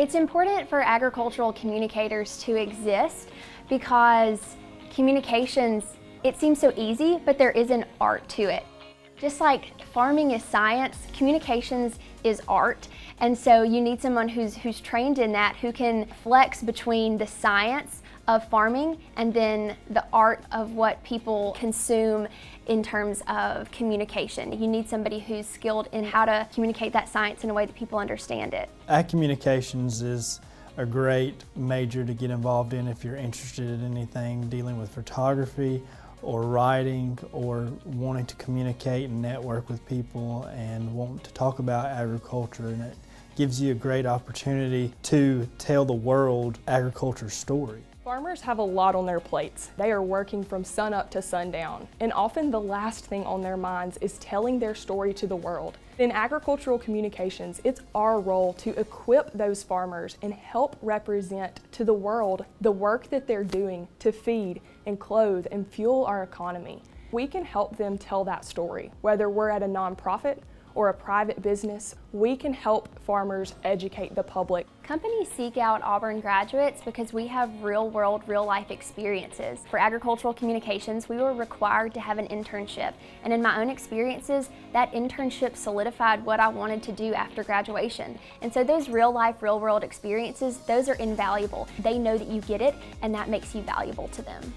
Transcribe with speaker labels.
Speaker 1: It's important for agricultural communicators to exist because communications, it seems so easy, but there is an art to it. Just like farming is science, communications is art. And so you need someone who's, who's trained in that, who can flex between the science of farming and then the art of what people consume in terms of communication. You need somebody who's skilled in how to communicate that science in a way that people understand it.
Speaker 2: Ag communications is a great major to get involved in if you're interested in anything dealing with photography or writing or wanting to communicate and network with people and want to talk about agriculture and it gives you a great opportunity to tell the world agriculture's story.
Speaker 3: Farmers have a lot on their plates. They are working from sunup to sundown, and often the last thing on their minds is telling their story to the world. In agricultural communications, it's our role to equip those farmers and help represent to the world the work that they're doing to feed and clothe and fuel our economy. We can help them tell that story, whether we're at a nonprofit or a private business, we can help farmers educate the public.
Speaker 1: Companies seek out Auburn graduates because we have real world, real life experiences. For agricultural communications, we were required to have an internship. And in my own experiences, that internship solidified what I wanted to do after graduation. And so those real life, real world experiences, those are invaluable. They know that you get it and that makes you valuable to them.